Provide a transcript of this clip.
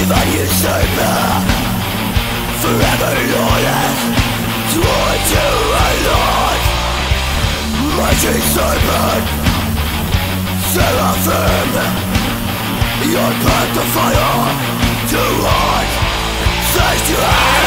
Divine me Forever loyal Sworn to a Lord. Mighty serpent Seraphim Your path of fire To heart Says to hell